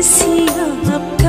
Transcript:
See siapa